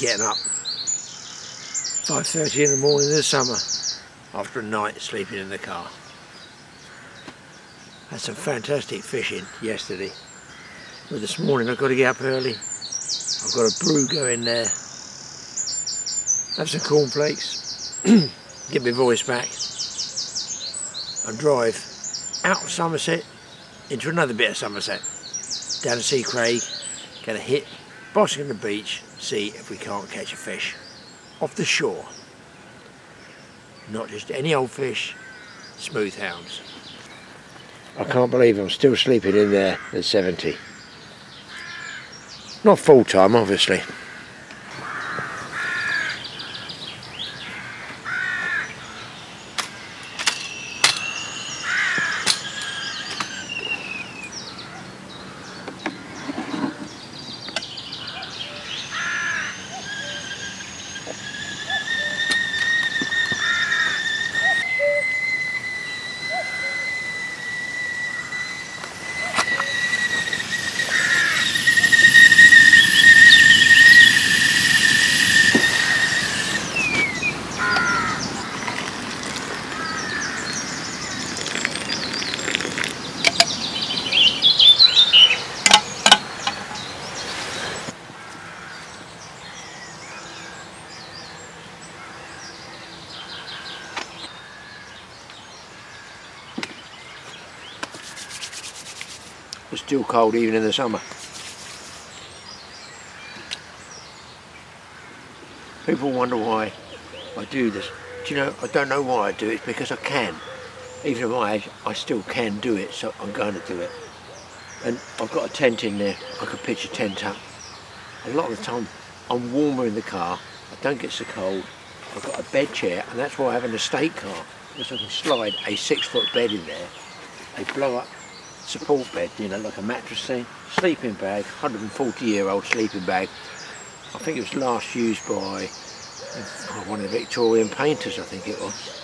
Getting up 5.30 in the morning in the summer after a night sleeping in the car. Had some fantastic fishing yesterday. But this morning I've got to get up early. I've got a brew going there. Have some cornflakes. get my voice back. And drive out of Somerset into another bit of Somerset. Down to see Craig. Get a hit. Bossington Beach. See if we can't catch a fish. Off the shore. Not just any old fish. Smooth hounds. I can't believe I'm still sleeping in there at 70. Not full time, obviously. It's still cold even in the summer. People wonder why I do this. Do you know, I don't know why I do it, it's because I can. Even at my age, I still can do it, so I'm going to do it. And I've got a tent in there, I could pitch a tent up. A lot of the time, I'm warmer in the car, I don't get so cold. I've got a bed chair, and that's why I have an estate car, because I can slide a six foot bed in there, a blow up support bed, you know, like a mattress thing, sleeping bag, 140 year old sleeping bag. I think it was last used by one of the Victorian painters, I think it was.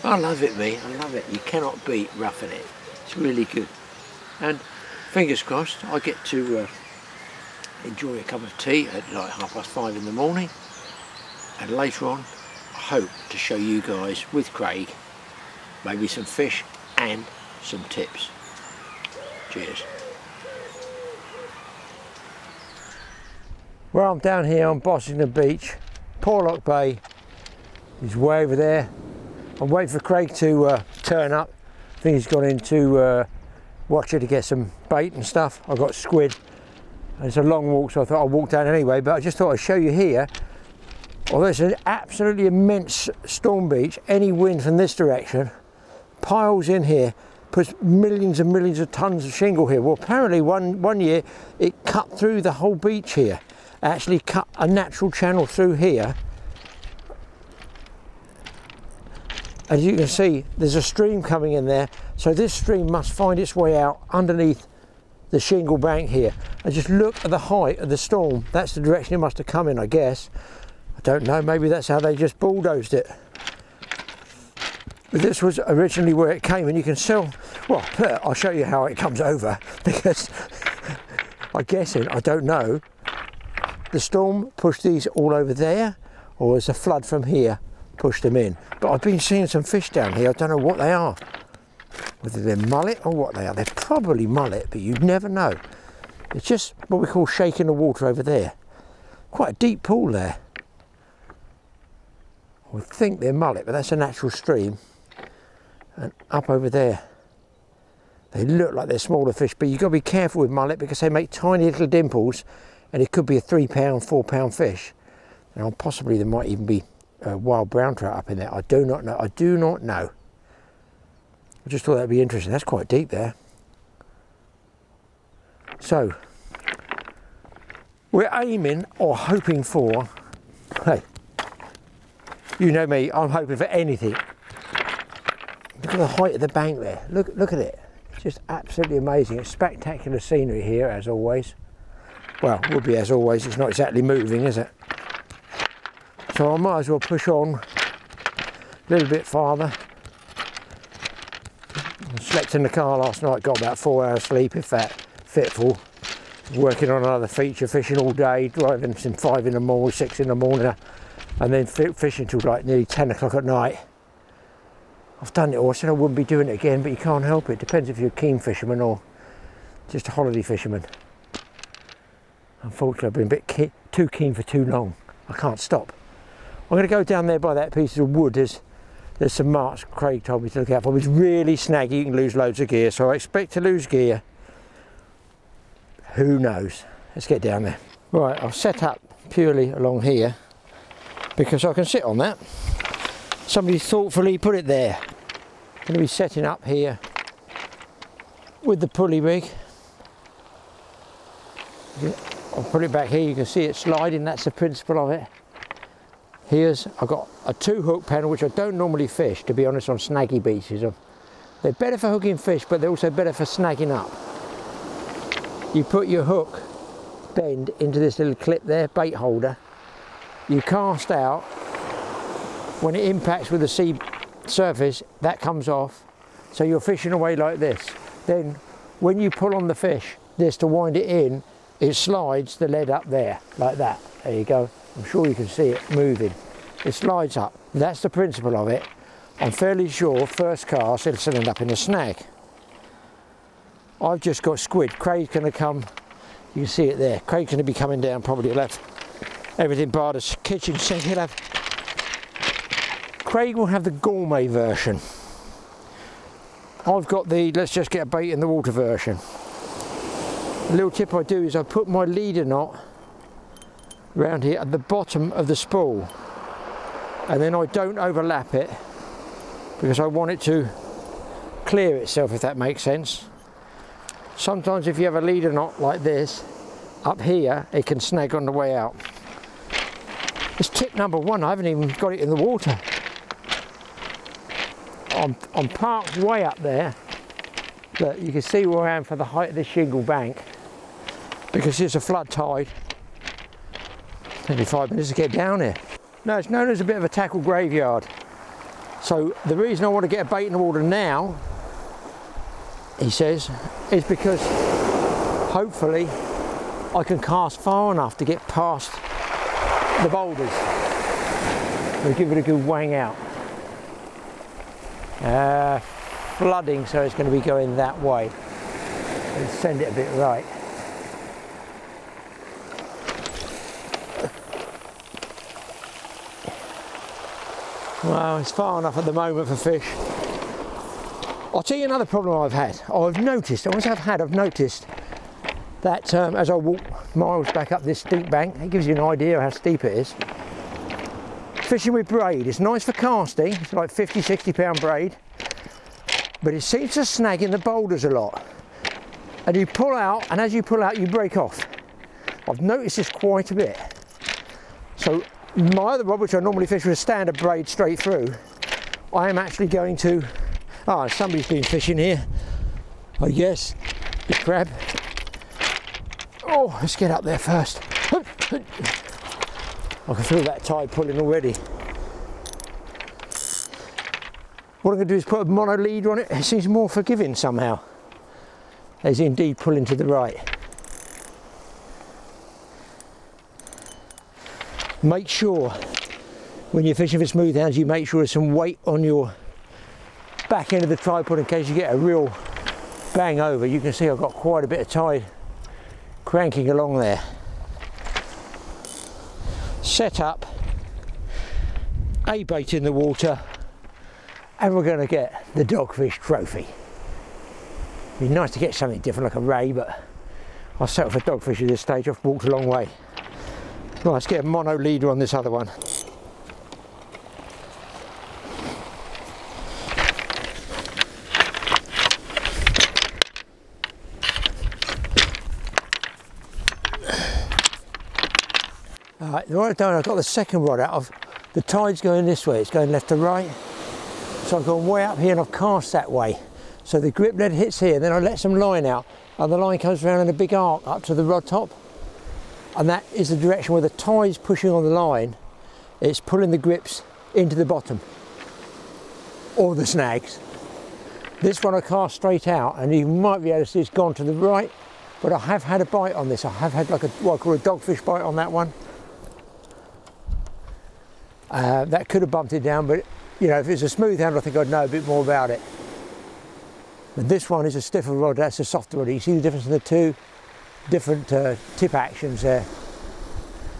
I love it, me. I love it. You cannot beat roughing it. It's really good. And fingers crossed, I get to uh, enjoy a cup of tea at like half past five in the morning. And later on, I hope to show you guys with Craig maybe some fish and some tips. Cheers. Well, I'm down here on Bossington Beach, Porlock Bay is way over there. I'm waiting for Craig to uh, turn up. I think he's gone into uh, Watchet to get some bait and stuff. I've got squid. It's a long walk, so I thought I'd walk down anyway, but I just thought I'd show you here. Although it's an absolutely immense storm beach, any wind from this direction piles in here, puts millions and millions of tons of shingle here. Well, apparently one, one year it cut through the whole beach here, actually cut a natural channel through here. As you can see, there's a stream coming in there. So this stream must find its way out underneath the shingle bank here. And just look at the height of the storm. That's the direction it must have come in, I guess. I don't know, maybe that's how they just bulldozed it. This was originally where it came and you can still, well, I'll show you how it comes over because I'm guessing, I don't know, the storm pushed these all over there or was a flood from here pushed them in. But I've been seeing some fish down here, I don't know what they are. Whether they're mullet or what they are. They're probably mullet, but you'd never know. It's just what we call shaking the water over there. Quite a deep pool there. I think they're mullet, but that's a natural stream and up over there they look like they're smaller fish but you've got to be careful with mullet because they make tiny little dimples and it could be a three pound four pound fish. And possibly there might even be a wild brown trout up in there. I do not know. I do not know. I just thought that'd be interesting. That's quite deep there. So we're aiming or hoping for hey you know me I'm hoping for anything Look at the height of the bank there. Look, look at it. It's just absolutely amazing. It's spectacular scenery here, as always. Well, would be as always. It's not exactly moving, is it? So I might as well push on a little bit farther. I slept in the car last night, got about four hours sleep, if that fitful. working on another feature, fishing all day, driving from five in the morning, six in the morning, and then fishing till like nearly 10 o'clock at night. I've done it all. I said I wouldn't be doing it again, but you can't help it. Depends if you're a keen fisherman or just a holiday fisherman. Unfortunately, I've been a bit ke too keen for too long. I can't stop. I'm going to go down there by that piece of wood. There's, there's some marks Craig told me to look out for. It's really snaggy. You can lose loads of gear, so I expect to lose gear. Who knows? Let's get down there. Right, I've set up purely along here because I can sit on that. Somebody thoughtfully put it there. Going to be setting up here with the pulley rig. I'll put it back here, you can see it sliding, that's the principle of it. Here's, I've got a two hook panel, which I don't normally fish, to be honest, on snaggy beaches. They're better for hooking fish, but they're also better for snagging up. You put your hook bend into this little clip there, bait holder. You cast out, when it impacts with the sea surface, that comes off. So you're fishing away like this. Then when you pull on the fish, this to wind it in, it slides the lead up there, like that. There you go. I'm sure you can see it moving. It slides up. That's the principle of it. I'm fairly sure first cast it'll end up in a snag. I've just got squid. Craig's going to come. You can see it there. Craig's going to be coming down. Probably he'll everything bar the kitchen sink. He'll have. Craig will have the gourmet version. I've got the let's just get a bait in the water version. A little tip I do is I put my leader knot around here at the bottom of the spool and then I don't overlap it because I want it to clear itself if that makes sense. Sometimes if you have a leader knot like this up here it can snag on the way out. It's tip number one, I haven't even got it in the water. I'm, I'm parked way up there but you can see where I am for the height of this shingle bank because it's a flood tide. Maybe five minutes to get down here. No it's known as a bit of a tackle graveyard. So the reason I want to get a bait in the water now he says is because hopefully I can cast far enough to get past the boulders. And give it a good wang out uh, flooding so it's going to be going that way. And send it a bit right. Well it's far enough at the moment for fish. I'll tell you another problem I've had. I've noticed once I've had I've noticed that um, as I walk miles back up this steep bank it gives you an idea of how steep it is fishing with braid. It's nice for casting. It's like 50 60 pound braid. But it seems to snag in the boulders a lot. And you pull out and as you pull out you break off. I've noticed this quite a bit. So my other rod which I normally fish with a standard braid straight through I am actually going to ah oh, somebody's been fishing here I guess. The crab. Oh let's get up there first I can feel that tide pulling already. What I'm going to do is put a mono lead on it. It seems more forgiving somehow. As indeed pulling to the right. Make sure when you're fishing for smooth hounds you make sure there's some weight on your back end of the tripod in case you get a real bang over. You can see I've got quite a bit of tide cranking along there set up a bait in the water and we're going to get the dogfish trophy. It'd be nice to get something different like a ray but I'll settle for dogfish at this stage, I've walked a long way. Right, let's get a mono leader on this other one. The right down, I've got the second rod out of, the tide's going this way, it's going left to right. So I've gone way up here and I've cast that way. So the grip lead hits here, then I let some line out and the line comes around in a big arc up to the rod top. And that is the direction where the tide's pushing on the line, it's pulling the grips into the bottom or the snags. This one I cast straight out and you might be able to see it's gone to the right But I have had a bite on this. I have had like a what I call a dogfish bite on that one. Uh, that could have bumped it down, but you know, if it's a smooth handle, I think I'd know a bit more about it. But this one is a stiffer rod, that's a softer rod. You see the difference in the two different uh, tip actions there.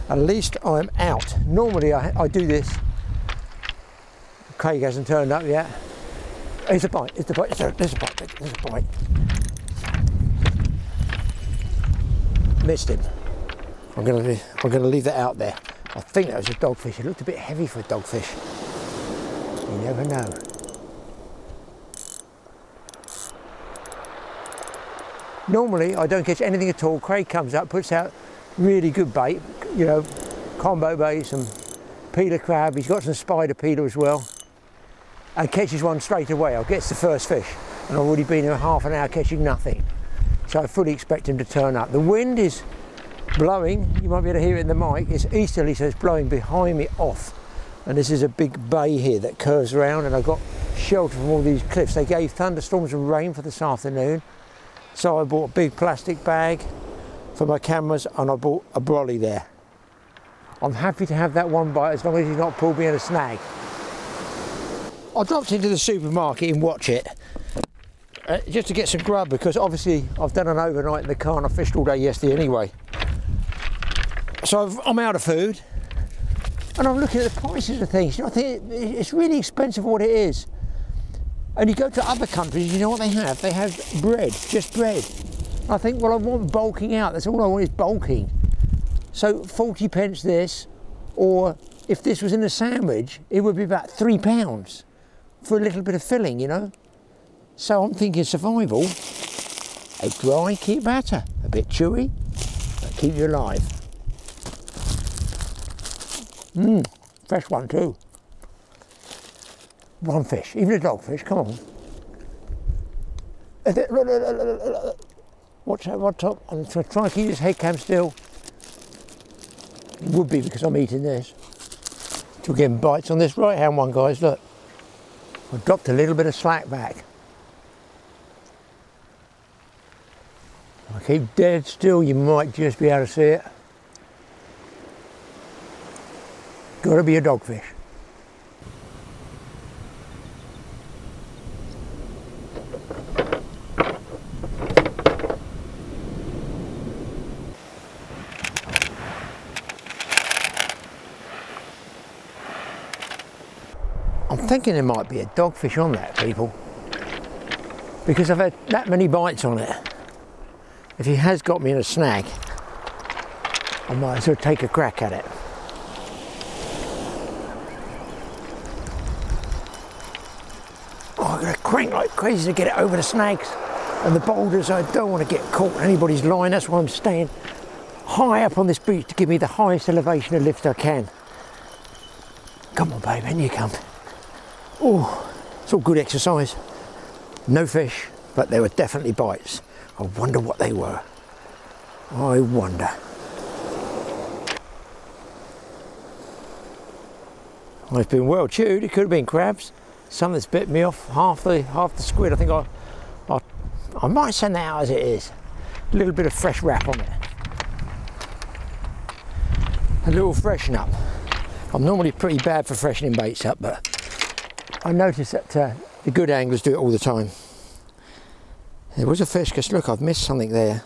At least I'm out. Normally I, I do this. Craig hasn't turned up yet. It's a bite, it's a bite, there's a bite, there's a bite. Missed him. I'm gonna, I'm gonna leave that out there. I think that was a dogfish. It looked a bit heavy for a dogfish. You never know. Normally I don't catch anything at all. Craig comes up, puts out really good bait, you know, combo bait, some peeler crab. He's got some spider peeler as well. And catches one straight away. I gets the first fish. And I've already been here half an hour catching nothing. So I fully expect him to turn up. The wind is blowing, you might be able to hear it in the mic, it's easterly so it's blowing behind me off. And this is a big bay here that curves around and I've got shelter from all these cliffs. They gave thunderstorms and rain for this afternoon. So I bought a big plastic bag for my cameras and I bought a brolly there. I'm happy to have that one bite as long as he's not pulled me in a snag. I dropped into the supermarket in Watchet uh, just to get some grub because obviously I've done an overnight in the car and I fished all day yesterday anyway. So I've, I'm out of food and I'm looking at the prices of things. You know, I think it's really expensive what it is. And you go to other countries, you know what they have? They have bread, just bread. I think, well, I want bulking out. That's all I want is bulking. So 40 pence this, or if this was in a sandwich, it would be about three pounds for a little bit of filling, you know? So I'm thinking survival, a dry keep batter, a bit chewy, but keep you alive. Mmm, fresh one too. One fish, even a dogfish, come on. Watch out, watch up. I'm trying to keep this head cam still. It would be because I'm eating this. Still getting bites on this right hand one, guys, look. I dropped a little bit of slack back. I keep dead still, you might just be able to see it. Gotta be a dogfish. I'm thinking there might be a dogfish on that, people. Because I've had that many bites on it. If he has got me in a snag, I might as well take a crack at it. I'm going to crank like crazy to get it over the snags and the boulders. I don't want to get caught in anybody's line. That's why I'm staying high up on this beach to give me the highest elevation of lift I can. Come on, babe, in you come. Oh, it's all good exercise. No fish, but there were definitely bites. I wonder what they were. I wonder. It's been well chewed. It could have been crabs. Some that's bit me off half the half the squid. I think I, I, I might send that out as it is. A little bit of fresh wrap on it. A little freshen up. I'm normally pretty bad for freshening baits up, but I notice that uh, the good anglers do it all the time. There was a fish, because look, I've missed something there.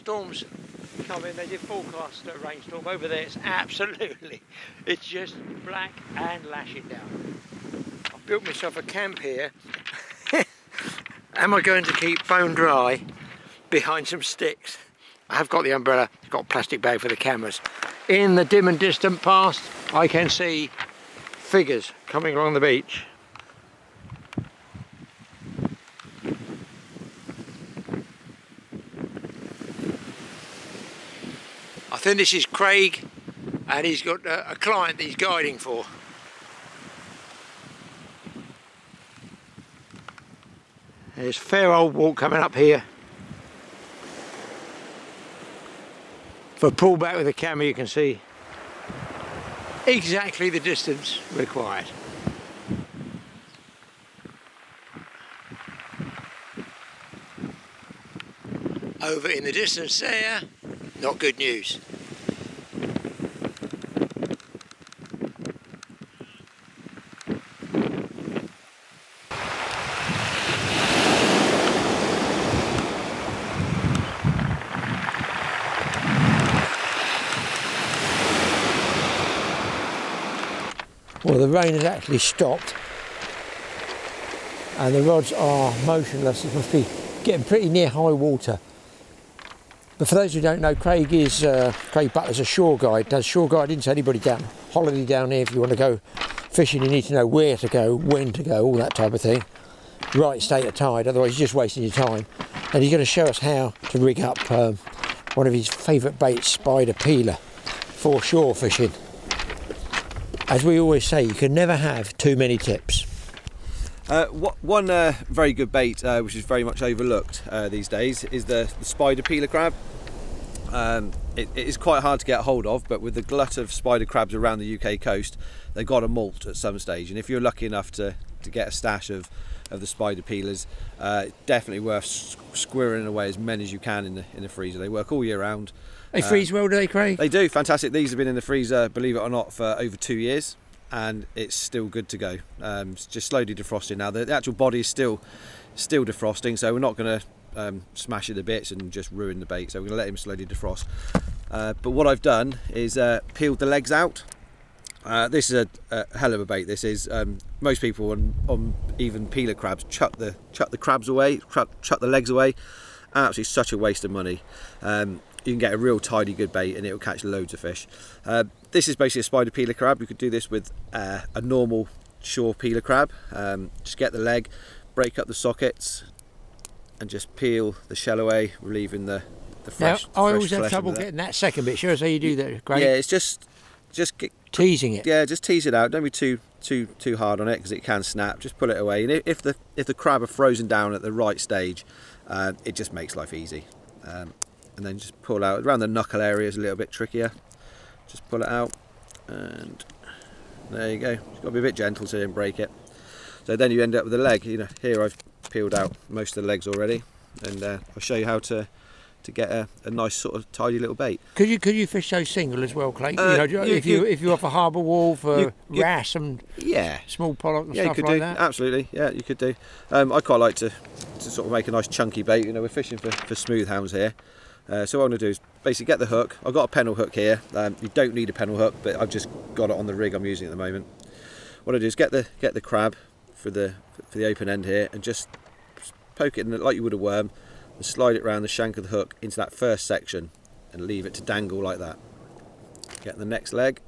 Storms coming. They did forecast a rainstorm over there. It's absolutely, it's just black and lashing down. I've built myself a camp here. Am I going to keep bone dry behind some sticks. I have got the umbrella, got a plastic bag for the cameras. In the dim and distant past, I can see figures coming along the beach. I think this is Craig and he's got a, a client that he's guiding for. There's a fair old walk coming up here. If I pull back with the camera you can see exactly the distance required. Over in the distance there, not good news. Well, the rain has actually stopped and the rods are motionless. It must be getting pretty near high water. But for those who don't know, Craig is uh, Craig Butler's a shore guide. Does shore guiding to anybody down holiday down here. If you want to go fishing, you need to know where to go, when to go, all that type of thing. Right state of tide, otherwise you're just wasting your time. And he's going to show us how to rig up um, one of his favourite baits, spider peeler, for shore fishing. As we always say, you can never have too many tips. Uh, one uh, very good bait, uh, which is very much overlooked uh, these days, is the, the spider peeler crab. Um, it, it is quite hard to get hold of, but with the glut of spider crabs around the UK coast, they got a molt at some stage. And if you're lucky enough to, to get a stash of, of the spider peelers, uh, definitely worth squirreling away as many as you can in the, in the freezer. They work all year round. They freeze well, do they, Craig? They do, fantastic. These have been in the freezer, believe it or not, for over two years and it's still good to go. Um, just slowly defrosting now. The, the, actual body is still still defrosting, so we're not going to um, smash it to bits and just ruin the bait. So we're going to let him slowly defrost. Uh, but what I've done is uh, peeled the legs out. Uh, this is a, a, hell of a bait. This is um, most people on, on, even peeler crabs chuck the chuck the crabs away, chuck, chuck the legs away. Absolutely such a waste of money. Um, you can get a real tidy good bait and it will catch loads of fish. Uh, this is basically a spider peeler crab. You could do this with uh, a normal shore peeler crab. Um, just get the leg, break up the sockets and just peel the shell away, relieving the, the fresh Now, I always have trouble getting that second bit. Show us how you do that, Craig. Yeah, it's just just get, Teasing it. yeah, just tease it out. Don't be too too too hard on it because it can snap. Just pull it away. And if the if the crab are frozen down at the right stage, uh, it just makes life easy. Um, and then just pull out around the knuckle area is a little bit trickier just pull it out and there you go you've got to be a bit gentle so you don't break it so then you end up with a leg you know here I've peeled out most of the legs already and uh, I'll show you how to to get a, a, nice sort of tidy little bait. Could you could you fish those single as well, Craig? Uh, you know, you, if you, you, if you offer harbour wall for you, you, wrasse and yeah small pollock and yeah, stuff you could like do that. absolutely yeah you could do. Um, I quite like to to sort of make a nice chunky bait. You know we're fishing for, for smooth hounds here, uh, so what I'm going to do is basically get the hook. I've got a pennel hook here. Um, you don't need a pennel hook, but I've just got it on the rig I'm using at the moment. What I do is get the get the crab for the for the open end here and just poke it in like you would a worm and slide it around the shank of the hook into that first section and leave it to dangle like that. Get the next leg,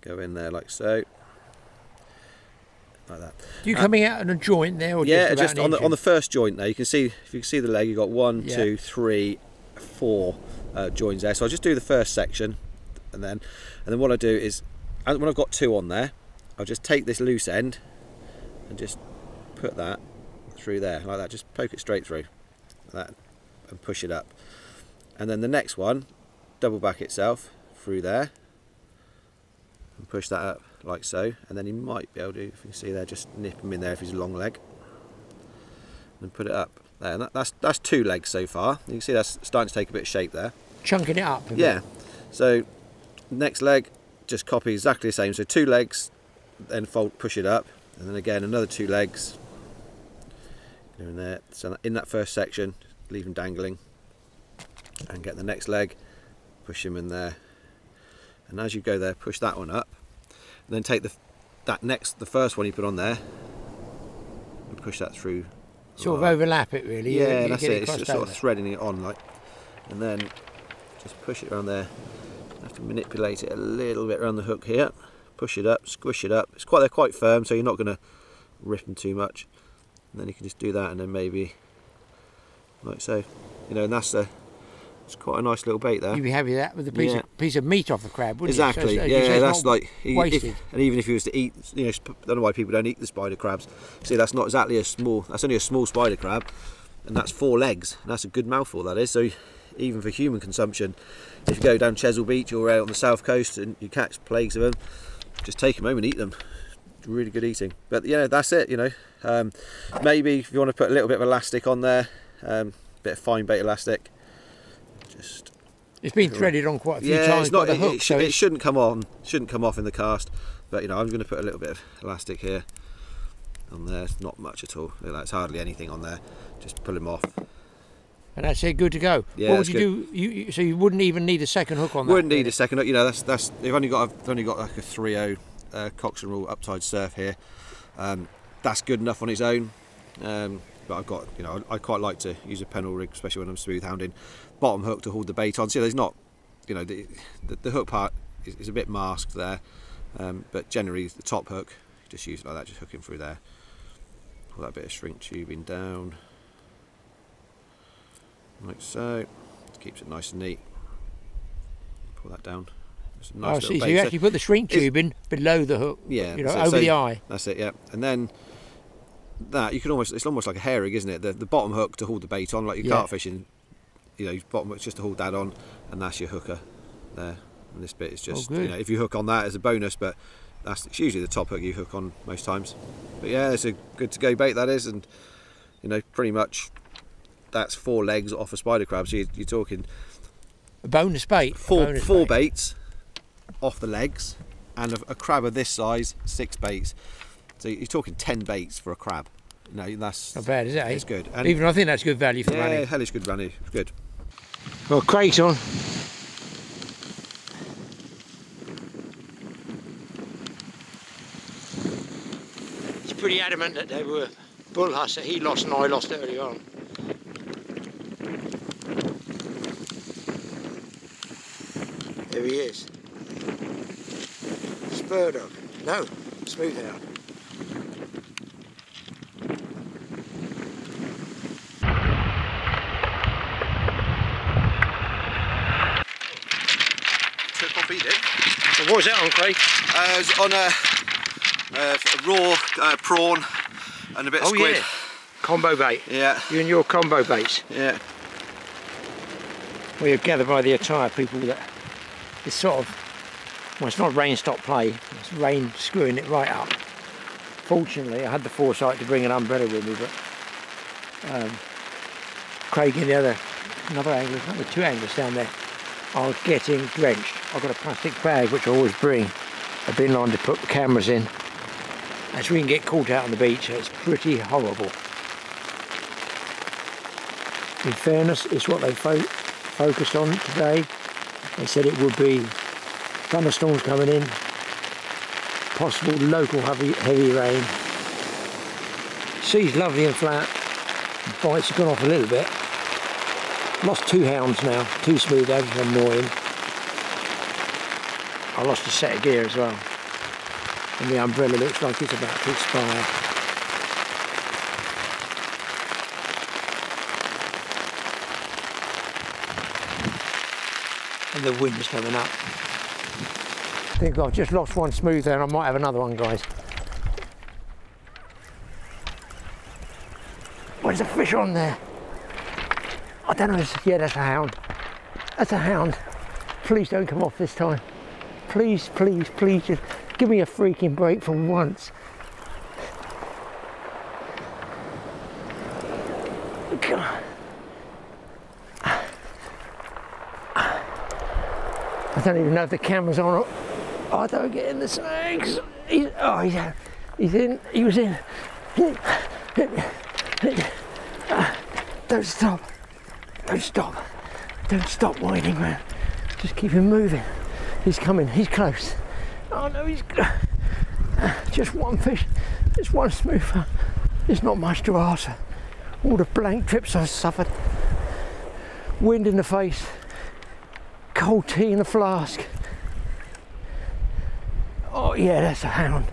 go in there like so. Like that. you coming out on a joint there, or yeah, just, just, on the on the first joint there. You can see if you can see the leg, you've got one, Yeah. two, three, four uh, joins there. So I'll just do the first section, and then and then what I do is when I've got two on there, I'll just take this loose end and just put that through there like that. Just poke it straight through like that and push it up. And then the next one, double back itself through there and push that up like so. And then he might be able to, if you see there, just nip him in there if he's a long leg and put it up there. And that, that's that's two legs so far. You can see that's starting to take a bit of shape there. chunking it up. Yeah. So next leg, just copy exactly the same. So two legs, then fold, push it up, and then again another two legs. In there. So in that first section, leave them dangling, and get the next leg, push him in there, and as you go there, push that one up, and then take the that next the first one you put on there, and push that through Sort of overlap it really. Yeah, you that's get it. It's just sort of threading it on, like, and then just push it around there. have to manipulate it a little bit around the hook here. Push it up, squish it up. It's quite they're quite firm, so you're not going to rip them too much. And then you can just do that, and then maybe like so, you know, and that's a it's quite a nice little bait there. You'd be happy with that with a piece Yeah. of piece of meat off the crab, wouldn't Exactly. you? So- so you yeah, that's like if- wasted. and even if you was to eat, you know, I don't know why people don't eat the spider crabs. See, that's not exactly a small. That's only a small spider crab, and that's four legs. And that's a good mouthful. That is. So even for human consumption, if you go down Chesil Beach or out on the south coast and you catch plagues of them, just take them home and eat them. Really good eating. But yeah, that's it. You know, um, maybe if you want to put a little bit of elastic on there, um, bit of fine bait elastic, just It's been threaded on quite a few yeah, times it's not. it, hook, it, sh- so it shouldn't come on. Shouldn't come off in the cast. But you know, I'm going to put a little bit of elastic here. On there, it's not much at all. That's hardly anything on there. Just pull them off. and that's it, good to go. Yeah, what would you do? You, so you wouldn't even need a second hook on that. Wouldn't need really? a second. hook, You know, that's that's. They've only got. They've only got like a 3.0 uh, Cox and Rawle uptide surf here. Um, that's good enough on its own. Um, but I've got, you know, I, I quite like to use a pennel rig, especially when I'm smooth hounding. Bottom hook to hold the bait on. See, there's not, you know, the the, the hook part is, is a bit masked there, um, but generally the top hook, just use it like that, just hooking through there. Pull that bit of shrink tubing down, like so. Keeps it nice and neat. Pull that down. It's a nice oh, see, so you actually put the shrink tube in below the hook. yeah, You know, so- over so the eye. That's it, yeah. And then that you can almost it's almost like a hair rig, isn't it? The the bottom hook to hold the bait on, like your Yeah. carp fishing. You know, your bottom hook's just to hold that on, and that's your hooker there. And this bit is just you Oh, good. know if you hook on that as a bonus, but that's it's usually the top hook you hook on most times. But yeah, it's a good to go bait that is, and you know pretty much that's four legs off a spider crab. So you, you're talking A bonus bait. four bonus four bait. baits off the legs, and a, a crab of this size, six baits. So you're talking ten baits for a crab. No, that's Not bad, is it? eh? it's good. And Even I think that's good value for yeah, money. hellish good value. It's good. Well, Craig's on. He's pretty adamant that they were bull huss that he lost and I lost early on. There he is. Spur dog. No, smooth out. Triple beat it. And what was that on, Craig? Uh, it was on a, raw uh, prawn and a bit of Oh, squid. yeah. Combo bait. Yeah, You and your combo baits. yeah. We are gathered by the attire people that it's sort of, well, it's not rain stop play, it's rain screwing it right up. Fortunately, I had the foresight to bring an umbrella with me, but um, Craig and the other, another angler, another two anglers down there, are getting drenched. I've got a plastic bag which I always bring a bin line to put the cameras in, as we can get caught out on the beach. It's pretty horrible. In fairness, it's what they fo- focused on today. They said it would be thunderstorms coming in, possible local heavy, heavy rain. Sea's lovely and flat. Bites have gone off a little bit. Lost two hounds now, two smooth which annoying. I lost a set of gear as well. And the umbrella looks like it's about to expire. and the wind's coming up. I think I've just lost one smooth there and I might have another one, guys. Where's a fish on there? I don't know. Yeah, that's a hound. That's a hound. Please don't come off this time. Please, please, please, just give me a freaking break for once. God. I don't even know if the camera's on. or- Oh, don't get in the snags. He's, oh, he's, he's in. He was in. Don't stop. Don't stop. Don't stop whining, man. Just keep him moving. He's coming. He's close. Oh no, he's just one fish. Just one smooth. It's not much to ask. All the blank trips I've suffered. Wind in the face. Cold tea in a flask. Oh yeah, that's a hound.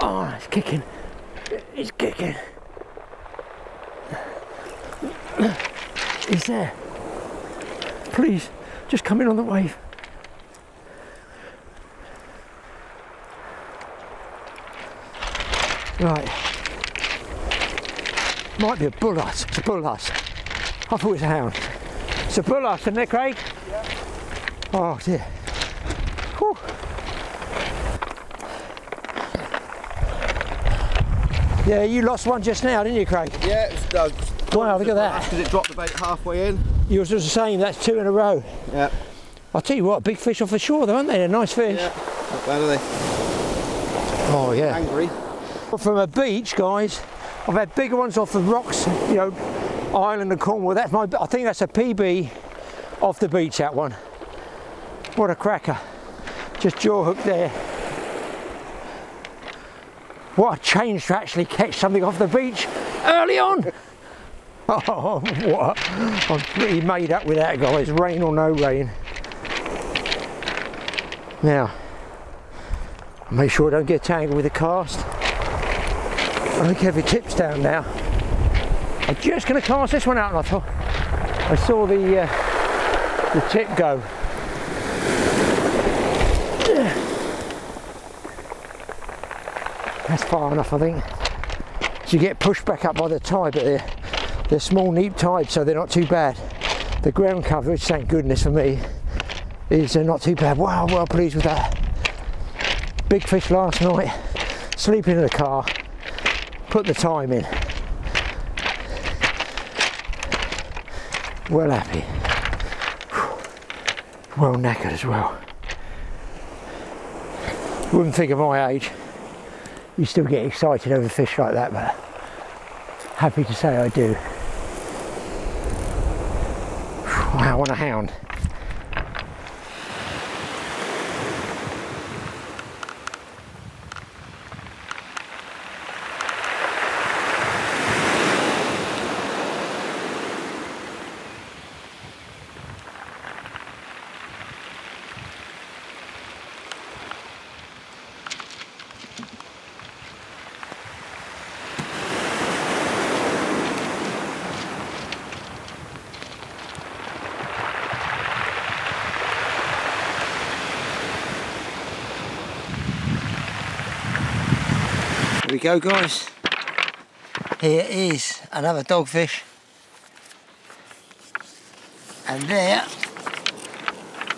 Oh, it's kicking. It's kicking. He's there. Please, just come in on the wave. Right. Might be a bull huss. It's a bull huss. I thought it was a hound. It's a bull huss, isn't it, Craig? Yeah. Oh dear. Whew. Yeah, you lost one just now, didn't you, Craig? Yeah, it's uh, Wow, look at that. Because it dropped the bait halfway in. Yours was the same, that's two in a row. Yeah. I'll tell you what, big fish off the shore though, aren't they? They're nice fish. Yeah. Not bad, are they? Oh yeah. Angry. From a beach, guys, I've had bigger ones off the rocks, you know, Island and Cornwall. That's my, I think that's a PB off the beach, that one. What a cracker. Just jaw hook there. What a change to actually catch something off the beach early on. Oh, what? I'm pretty made up with that, guys, rain or no rain. Now, make sure I don't get tangled with the cast. I think every tip's down now. I'm just going to cast this one out and I thought I saw the uh, the tip go. That's far enough I think. So you get pushed back up by the tide but they're, they're small neap tides so they're not too bad. The ground coverage, thank goodness for me, is uh, not too bad. Wow, well pleased with that. Big fish last night, sleeping in the car, put the time in. Well happy. Well knackered as well. Wouldn't think of my age. You still get excited over fish like that, but happy to say I do. On a hound. Go, guys. Here is another dogfish. And there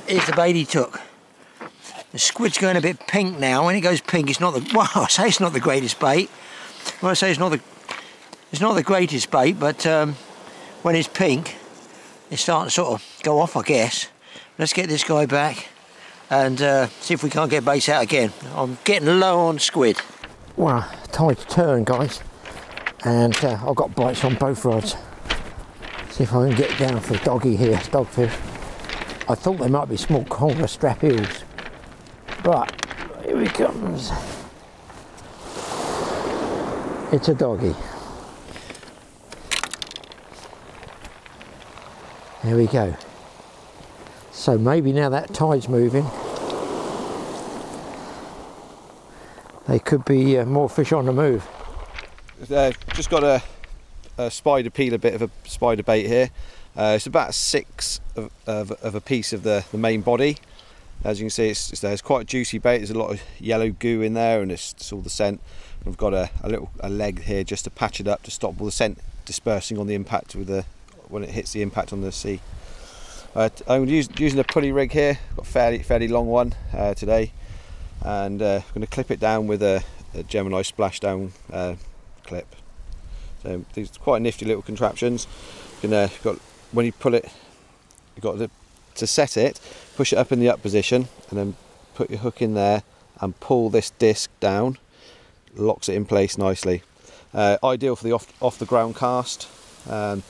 is the bait he took. The squid's going a bit pink now. When it goes pink, it's not the well. I say it's not the greatest bait. Well, I say it's not the it's not the greatest bait, but um, when it's pink, it's starting to sort of go off, I guess. Let's get this guy back and uh, see if we can't get baits out again. I'm getting low on squid. Well, tide's turned, guys, and uh, I've got bites on both rods. See if I can get down for the doggy here, dogfish. I thought they might be small conger strap eels, but here he comes. It's a doggy. There we go. So maybe now that tide's moving, there could be uh, more fish on the move. Uh, just got a, a spider peeler bit of a spider bait here. Uh, it's about six of, of, of a piece of the, the main body. As you can see, it's, it's, it's quite a juicy bait. There's a lot of yellow goo in there, and it's, it's all the scent. We've got a, a little a leg here just to patch it up to stop all the scent dispersing on the impact with the when it hits the impact on the sea. Uh, I'm use, using a pulley rig here. Got a fairly fairly long one uh, today, and uh, I'm going to clip it down with a, a Gemini splashdown uh, clip. So these are quite nifty little contraptions. You uh, got when you pull it, you've got to, to set it, push it up in the up position, and then put your hook in there and pull this disc down. Locks it in place nicely. Uh, ideal for the off off the ground cast, um,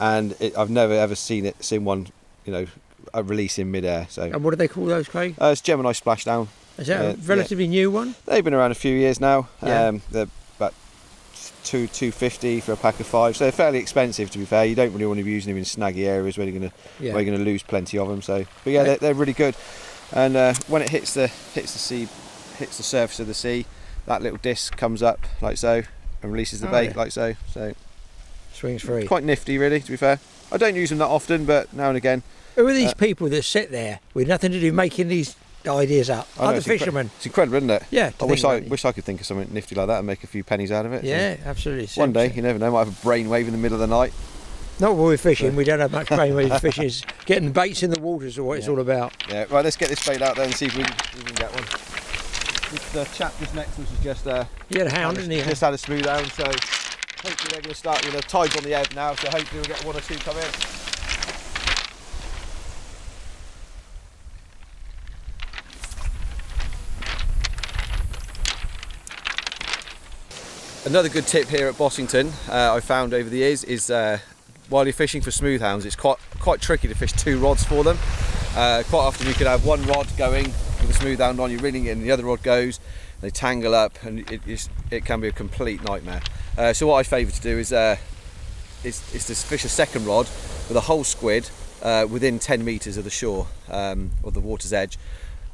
and it, I've never ever seen it seen one, you know, a release in midair. So And what do they call those, Craig? uh, it's Gemini splashdown. Is that Uh, a relatively new one? They've been around a few years now. Yeah. Um, they're about two two fifty for a pack of five. So they're fairly expensive to be fair. You don't really want to be using them in snaggy areas where you're going to Yeah. where you're going to lose plenty of them. So, but yeah, they're, they're really good. And uh, when it hits the hits the sea, hits the surface of the sea, that little disc comes up like so and releases the Oh, bait yeah. like so. So Swings free. quite nifty, really. To be fair, I don't use them that often, but now and again. Who are these Uh, people that sit there with nothing to do making these ideas out. Know, Other it's incre- fishermen. It's incredible, isn't it? Yeah. I wish I wish I could think of something nifty like that and make a few pennies out of it. So Yeah, absolutely. One day, you never know. Might have a brainwave in the middle of the night. Not when we're fishing. We don't have much brainwave fishing. It's getting the baits in the waters is what it's all about. Yeah, right. Let's get this bait out there and see if we can, we can get one. This, the chap just next to us has just uh, You had a hound, didn't he? just had a smooth hound, so hopefully they're going to start. You know, tide's on the ebb now, so hopefully we'll get one or two come in. Another good tip here at Bossington uh, I found over the years is uh, while you're fishing for smooth hounds, it's quite quite tricky to fish two rods for them. Uh, quite often you could have one rod going with a smooth hound on, you're reeling it, and the other rod goes, they tangle up, and it, it's, it can be a complete nightmare. Uh, so what I favour to do is, uh, is is to fish a second rod with a whole squid uh, within 10 metres of the shore um, or the water's edge.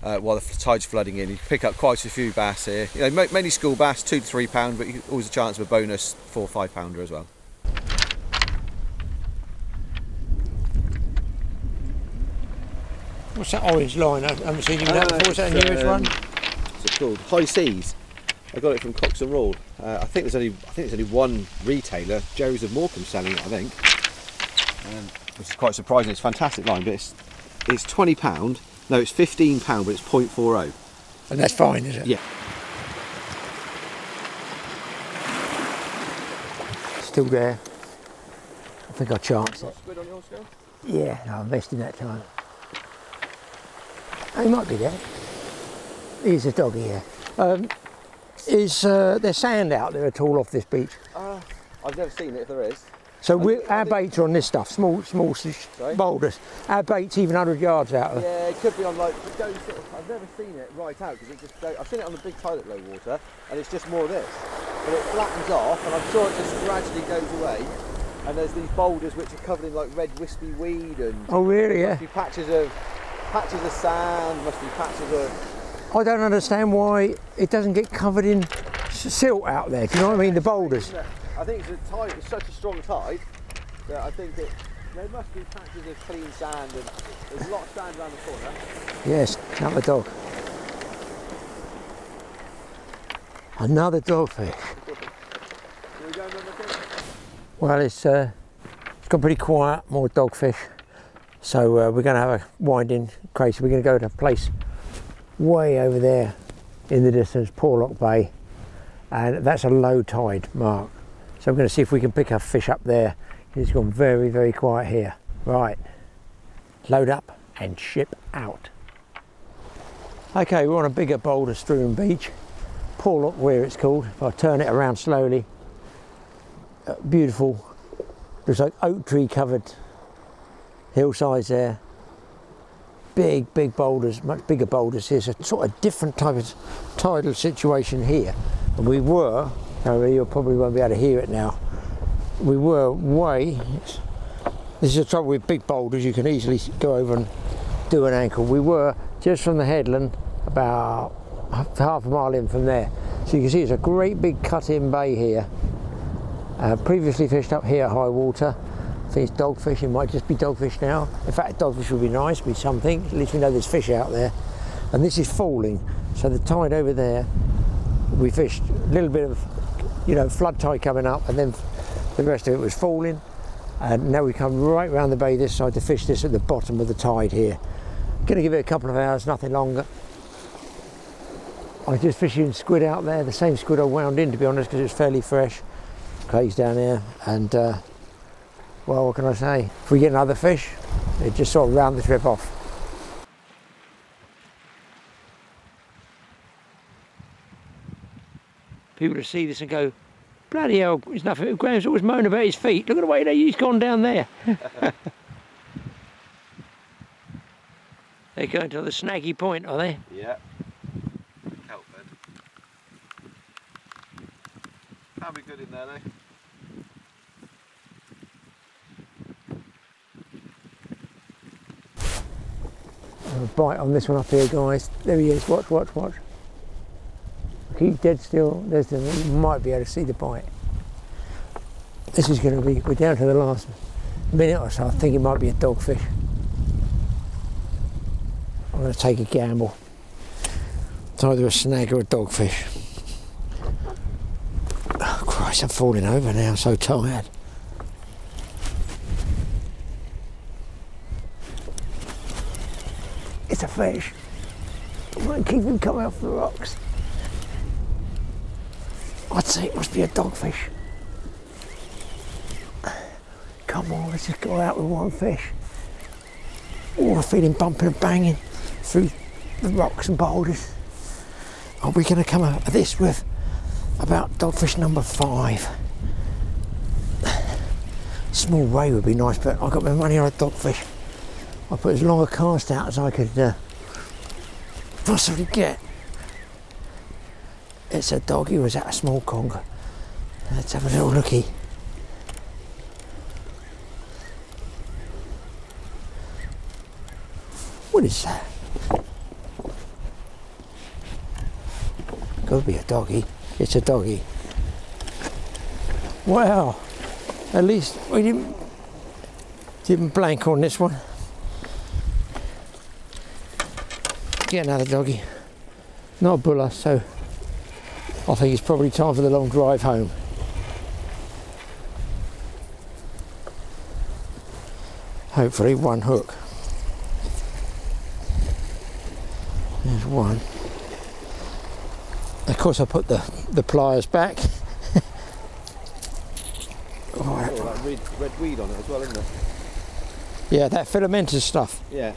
Uh, while the tide's flooding in, you pick up quite a few bass here. You know, ma- mainly school bass, two to three pound, but you, always a chance of a bonus four or five pounder as well. What's that orange line? I haven't seen you with that before. Is that a newest one? What's it called? High Seas. I got it from Cox and Rawle. Uh, I think there's only I think there's only one retailer, Gerry's of Morecambe, selling it. I think, um, which is quite surprising. It's a fantastic line, but it's it's twenty pound. No, it's fifteen pound, but it's 0.40. And that's fine, is it? Yeah. Still there. I think I chanced it. Squid on your scale? Yeah, no, I missed him that time. Oh, he might be there. He's a dog here. Um, is uh, there sand out there at all off this beach? Uh, I've never seen it. If there is, So we, our baits are on this stuff, small, small Sorry? boulders. Our baits even 100 yards out of. yeah, it could be on like goes. Sort of, I've never seen it right out because it just. Go, I've seen it on the big tide at low water, and it's just more of this. But it flattens off, and I'm sure it just gradually goes away. And there's these boulders which are covered in like red wispy weed and Oh, really? Yeah. must be patches of patches of sand, must be patches of I don't understand why it doesn't get covered in silt out there. Do you know what I mean? The boulders. I think it's a tide it's such a strong tide that I think it there must be patches of clean sand and there's a lot of sand around the corner. Yes, another dog. Another dogfish. Well, it's uh, it's got pretty quiet, more dogfish. So uh, we're going to have a winding crazy. We're going to go to a place way over there in the distance, Porlock Bay, and that's a low tide mark. So we're going to see if we can pick a fish up there. It's gone very, very quiet here. Right, load up and ship out. Okay, we're on a bigger boulder strewn beach, Porlock where it's called. If I turn it around slowly, beautiful. There's like oak tree covered hillsides there. Big, big boulders, much bigger boulders here. So sort of different type of tidal situation here. And we were, however, you probably won't be able to hear it now. We were way. This is the trouble with big boulders. You can easily go over and do an ankle. We were just from the headland, about half a mile in from there. So you can see it's a great big cut-in bay here. Uh, previously fished up here high water. I think it's dogfish, it might just be dogfish now. In fact, dogfish would be nice, be something. At least we know there's fish out there. And this is falling, so the tide over there, we fished a little bit of, you know, flood tide coming up, and then the rest of it was falling. And now we come right round the bay this side to fish this at the bottom of the tide here. Gonna give it a couple of hours, nothing longer. I was just fishing squid out there, the same squid I wound in to be honest, because it's fairly fresh. Clay's down here, and uh, well, what can I say? If we get another fish, it just sort of round the trip off. People to see this and go, bloody hell, it's nothing. Graeme's always moaning about his feet. Look at the way that he's gone down there. They're going to the snaggy point, are they? Yeah. Kelpford. Can be good in there though. a bite on this one up here, guys. There he is. Watch, watch, watch. Keep dead still. There's the. You might be able to see the bite. This is going to be. We're down to the last minute or so. I think it might be a dogfish. I'm going to take a gamble. It's either a snag or a dogfish. Oh Christ! I'm falling over now. I'm so tired. It's a fish. I'm going to keep him coming off the rocks. I'd say it must be a dogfish. Come on, let's just go out with one fish. Oh, I feel him bumping and banging through the rocks and boulders. Are we going to come out of this with about dogfish number five? Small ray would be nice, but I got my money on a dogfish. I put as long a cast out as I could uh, possibly get. It's a doggy, or is that a small conger? Let's have a little looky. What is that? Could be a doggy. It's a doggy. Wow. At least we didn't didn't blank on this one. Get another doggy. Not a buller, so I think it's probably time for the long drive home. Hopefully one hook. There's one. Of course I put the, the pliers back. Oh, that red, red weed on it as well, isn't it? Yeah, that filamentous stuff. Yeah.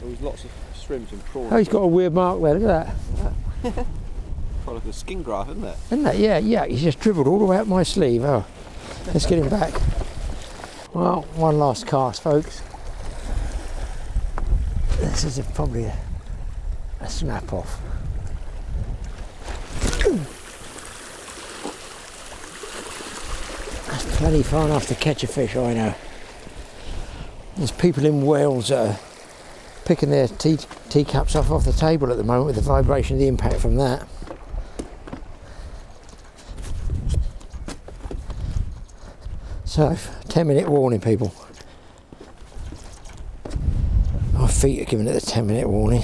There was lots of shrimps and prawns. Oh, he's got a weird mark there, look at that. Quite like a skin graft, isn't it? Isn't that? Yeah, yeah, he's just dribbled all the way up my sleeve. Oh, let's get him back. Well, one last cast, folks. This is a, probably a, a snap off. That's plenty far enough to catch a fish, I know. There's people in Wales that are picking their tea, teacups off off the table at the moment with the vibration of the impact from that. So, 10 minute warning, people. My feet are giving it a 10 minute warning.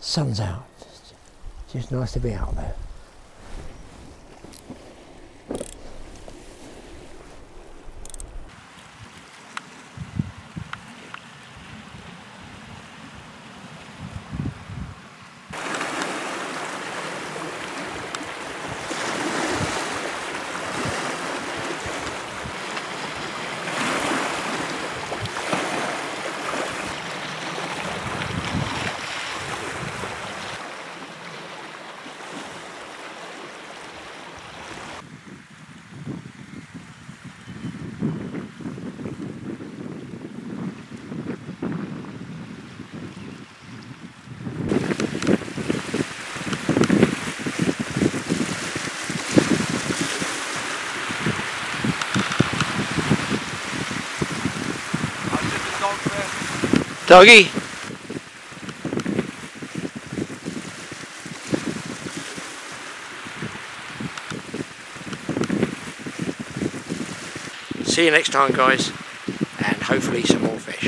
Sun's out. It's just nice to be out there. Doggy. See you next time, guys, and hopefully some more fish.